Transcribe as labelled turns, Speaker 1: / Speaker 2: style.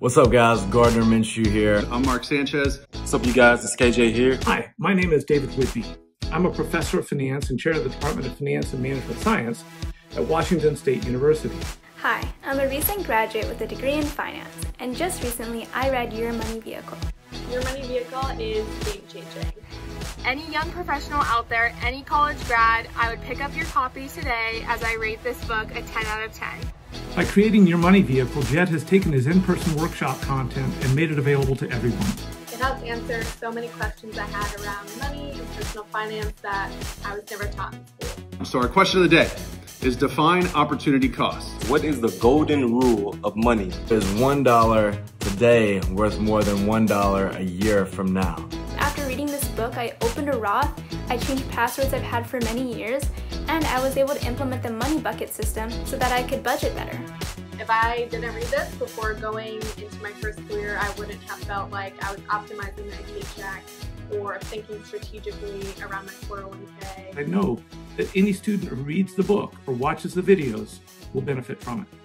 Speaker 1: What's up, guys? Gardner Minshew here.
Speaker 2: I'm Mark Sanchez.
Speaker 3: What's up, you guys? It's KJ here.
Speaker 4: Hi, my name is David Whidbee. I'm a professor of finance and chair of the Department of Finance and Management Science at Washington State University.
Speaker 5: Hi, I'm a recent graduate with a degree in finance, and just recently I read Your Money Vehicle.
Speaker 6: Your Money Vehicle is game changing. Any young professional out there, any college grad, I would pick up your copy today as I rate this book a 10 out of 10.
Speaker 4: By creating Your Money Vehicle, Jed has taken his in-person workshop content and made it available to everyone.
Speaker 6: It helps answer so many questions I had around money and personal finance that I was never taught in school.
Speaker 2: So our question of the day is define opportunity cost.
Speaker 3: What is the golden rule of money?
Speaker 1: Is $1 today worth more than $1 a year from now?
Speaker 5: After reading this book, I opened a Roth, I changed passwords I've had for many years, and I was able to implement the money bucket system so that I could budget better.
Speaker 6: If I didn't read this before going into my first career, I wouldn't have felt like I was optimizing my paycheck or thinking strategically around my 401k.
Speaker 4: I know that any student who reads the book or watches the videos will benefit from it.